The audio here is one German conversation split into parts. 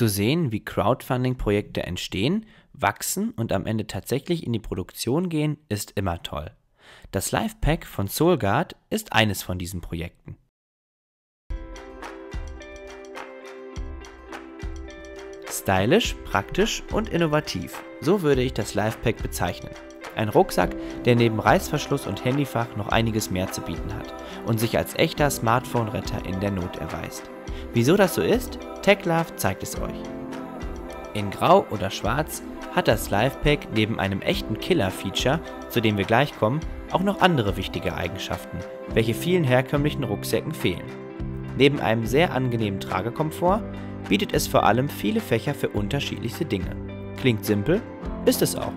Zu sehen, wie Crowdfunding-Projekte entstehen, wachsen und am Ende tatsächlich in die Produktion gehen, ist immer toll. Das Livepack von Soulguard ist eines von diesen Projekten. Stylisch, praktisch und innovativ. So würde ich das Livepack bezeichnen. Ein Rucksack, der neben Reißverschluss und Handyfach noch einiges mehr zu bieten hat und sich als echter Smartphone-Retter in der Not erweist. Wieso das so ist? TechLove zeigt es euch. In Grau oder Schwarz hat das Livepack neben einem echten Killer-Feature, zu dem wir gleich kommen, auch noch andere wichtige Eigenschaften, welche vielen herkömmlichen Rucksäcken fehlen. Neben einem sehr angenehmen Tragekomfort bietet es vor allem viele Fächer für unterschiedlichste Dinge. Klingt simpel, ist es auch.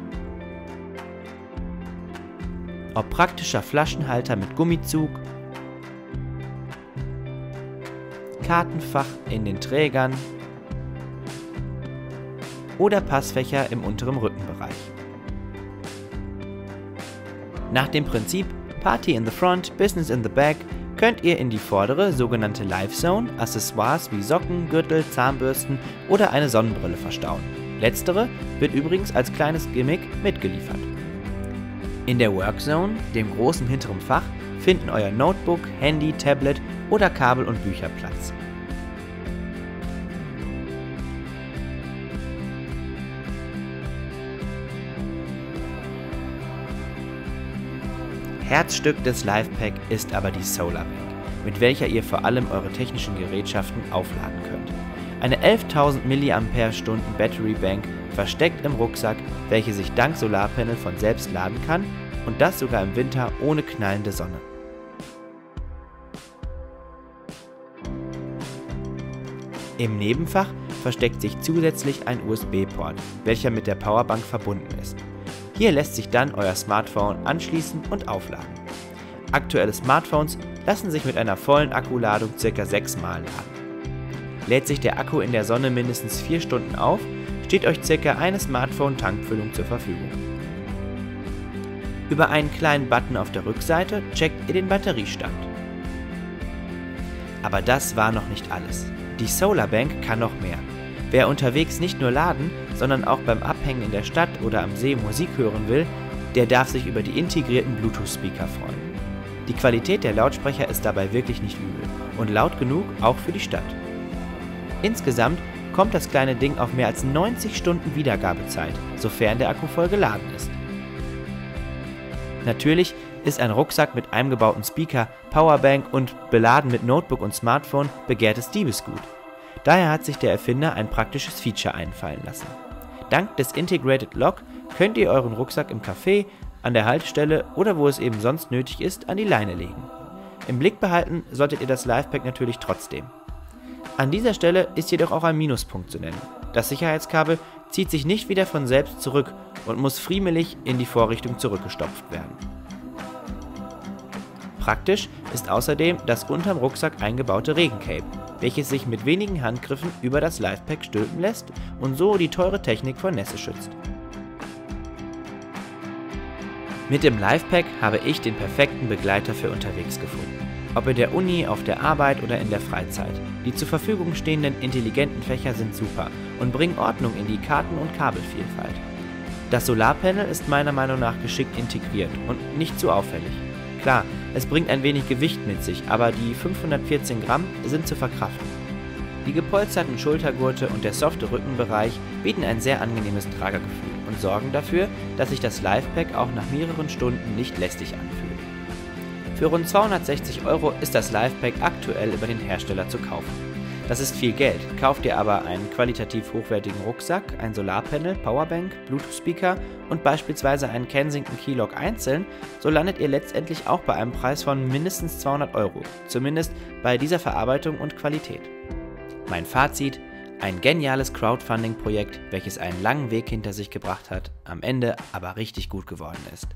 Ob praktischer Flaschenhalter mit Gummizug, Kartenfach in den Trägern oder Passfächer im unteren Rückenbereich. Nach dem Prinzip Party in the Front, Business in the Back könnt ihr in die vordere sogenannte Live Zone Accessoires wie Socken, Gürtel, Zahnbürsten oder eine Sonnenbrille verstauen. Letztere wird übrigens als kleines Gimmick mitgeliefert. In der Work Zone, dem großen hinteren Fach, finden euer Notebook, Handy, Tablet oder Kabel und Bücher Platz. Herzstück des Livepack ist aber die Solarbank, mit welcher ihr vor allem eure technischen Gerätschaften aufladen könnt. Eine 11.000 mAh Battery Bank versteckt im Rucksack, welche sich dank Solarpanel von selbst laden kann und das sogar im Winter ohne knallende Sonne. Im Nebenfach versteckt sich zusätzlich ein USB-Port, welcher mit der Powerbank verbunden ist. Hier lässt sich dann euer Smartphone anschließen und aufladen. Aktuelle Smartphones lassen sich mit einer vollen Akkuladung ca. 6 Mal laden. Lädt sich der Akku in der Sonne mindestens 4 Stunden auf, steht euch ca. eine Smartphone-Tankfüllung zur Verfügung. Über einen kleinen Button auf der Rückseite checkt ihr den Batteriestand. Aber das war noch nicht alles. Die Solarbank kann noch mehr. Wer unterwegs nicht nur laden, sondern auch beim Abhängen in der Stadt oder am See Musik hören will, der darf sich über die integrierten Bluetooth-Speaker freuen. Die Qualität der Lautsprecher ist dabei wirklich nicht übel und laut genug auch für die Stadt. Insgesamt kommt das kleine Ding auf mehr als 90 Stunden Wiedergabezeit, sofern der Akku voll geladen ist. Natürlich ist ein Rucksack mit eingebauten Speaker, Powerbank und beladen mit Notebook und Smartphone begehrtes Diebesgut. Daher hat sich der Erfinder ein praktisches Feature einfallen lassen. Dank des Integrated Lock könnt ihr euren Rucksack im Café, an der Haltestelle oder wo es eben sonst nötig ist, an die Leine legen. Im Blick behalten solltet ihr das Livepack natürlich trotzdem. An dieser Stelle ist jedoch auch ein Minuspunkt zu nennen. Das Sicherheitskabel zieht sich nicht wieder von selbst zurück und muss friemelig in die Vorrichtung zurückgestopft werden. Praktisch ist außerdem das unterm Rucksack eingebaute Regencape, welches sich mit wenigen Handgriffen über das Livepack stülpen lässt und so die teure Technik vor Nässe schützt. Mit dem Livepack habe ich den perfekten Begleiter für unterwegs gefunden. Ob in der Uni, auf der Arbeit oder in der Freizeit. Die zur Verfügung stehenden intelligenten Fächer sind super und bringen Ordnung in die Karten- und Kabelvielfalt. Das Solarpanel ist meiner Meinung nach geschickt integriert und nicht zu auffällig. Klar, es bringt ein wenig Gewicht mit sich, aber die 514 Gramm sind zu verkraften. Die gepolsterten Schultergurte und der softe Rückenbereich bieten ein sehr angenehmes Tragegefühl und sorgen dafür, dass sich das Livepack auch nach mehreren Stunden nicht lästig anfühlt. Für rund 260 Euro ist das Livepack aktuell über den Hersteller zu kaufen. Das ist viel Geld. Kauft ihr aber einen qualitativ hochwertigen Rucksack, ein Solarpanel, Powerbank, Bluetooth-Speaker und beispielsweise einen Kensington Keylock einzeln, so landet ihr letztendlich auch bei einem Preis von mindestens 200 Euro. Zumindest bei dieser Verarbeitung und Qualität. Mein Fazit: ein geniales Crowdfunding-Projekt, welches einen langen Weg hinter sich gebracht hat, am Ende aber richtig gut geworden ist.